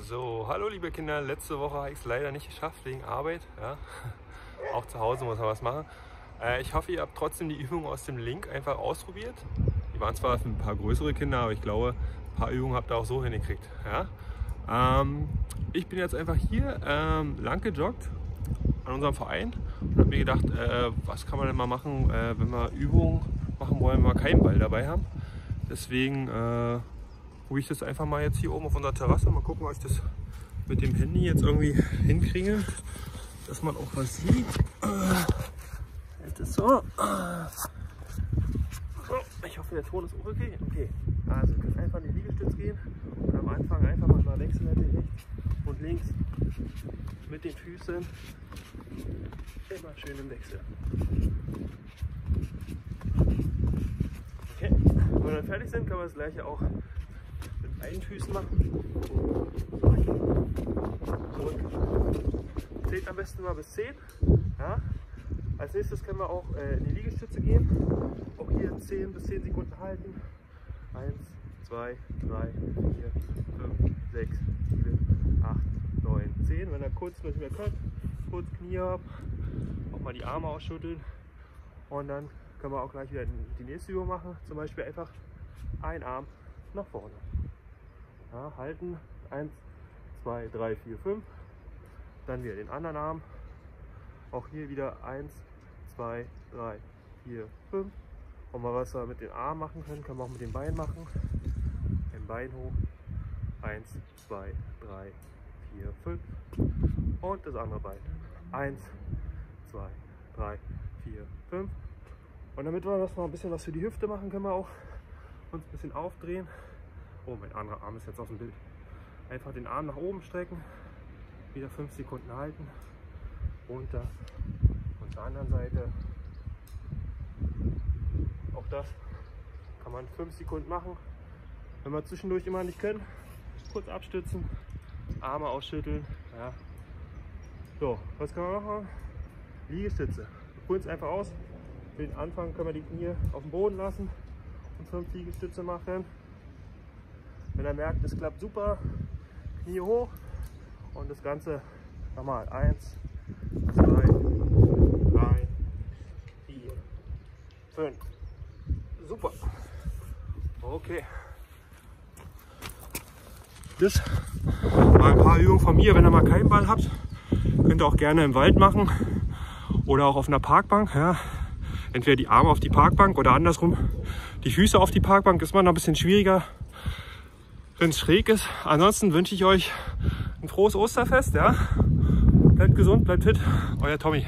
So, hallo liebe Kinder, letzte Woche habe ich es leider nicht geschafft wegen Arbeit. Ja. Auch zu Hause muss man was machen. Äh, ich hoffe, ihr habt trotzdem die Übungen aus dem Link einfach ausprobiert. Die waren zwar für ein paar größere Kinder, aber ich glaube, ein paar Übungen habt ihr auch so hingekriegt. Ja. Ähm, ich bin jetzt einfach hier ähm, lang gejoggt an unserem Verein und habe mir gedacht, äh, was kann man denn mal machen, äh, wenn wir Übungen machen wollen, wenn wir keinen Ball dabei haben. Deswegen äh, probiere ich das einfach mal jetzt hier oben auf unserer Terrasse. Mal gucken, ob ich das mit dem Handy jetzt irgendwie hinkriege, dass man auch was sieht. Ist das so? Ich hoffe, der Ton ist auch okay. Okay, also könnt einfach in die Liegestütze gehen und am Anfang einfach mal nach wechseln, rechts und links mit den Füßen. Immer schön im Wechsel. Okay, wenn wir dann fertig sind, können wir das gleiche auch mit beiden Füßen machen. Zurück. Zählt am besten mal bis 10. Ja? Als nächstes können wir auch äh, in die Liegestütze gehen. Auch hier 10 bis 10 Sekunden halten. 1, 2, 3, 4, 5, 6, 7, 8, 9, 10. Wenn er kurz nicht mehr könnt, kurz Knie ab, auch mal die Arme ausschütteln. Und dann können wir auch gleich wieder die nächste Übung machen. Zum Beispiel einfach ein Arm nach vorne. Ja, halten. 1, 2, 3, 4, 5. Dann wieder den anderen Arm. Auch hier wieder 1, 2, 3, 4, 5. Und mal was wir mit den Armen machen können, können wir auch mit den Beinen machen. Ein Bein hoch. 1, 2, 3, 4, 5. Und das andere Bein. 1, 2, 3, 4, 5. Und damit wir das noch ein bisschen was für die Hüfte machen, können wir auch uns ein bisschen aufdrehen. Oh, mein anderer Arm ist jetzt aus dem Bild. Einfach den Arm nach oben strecken, wieder 5 Sekunden halten, runter und zur anderen Seite. Auch das kann man 5 Sekunden machen. Wenn wir zwischendurch immer nicht können, kurz abstützen, Arme ausschütteln. Ja. So, was können wir machen? Liegestütze. Wir probieren es einfach aus. Für den Anfang können wir die Knie auf dem Boden lassen und 5 Liegestütze machen. Wenn er merkt, es klappt super, Knie hoch und das Ganze nochmal. 1, 2, 3, 4, 5. Super. Okay. Das war ein paar Übungen von mir. Wenn ihr mal keinen Ball habt, könnt ihr auch gerne im Wald machen oder auch auf einer Parkbank. Ja. Entweder die Arme auf die Parkbank oder andersrum die Füße auf die Parkbank. Ist mal noch ein bisschen schwieriger, wenn es schräg ist. Ansonsten wünsche ich euch ein frohes Osterfest. Ja. Bleibt gesund, bleibt fit. Euer Tommy.